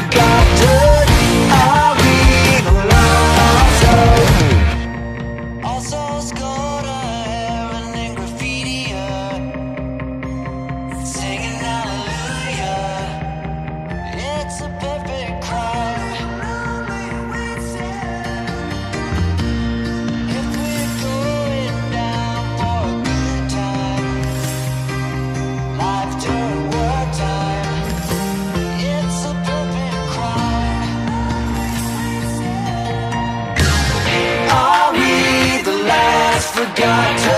forgot forgotten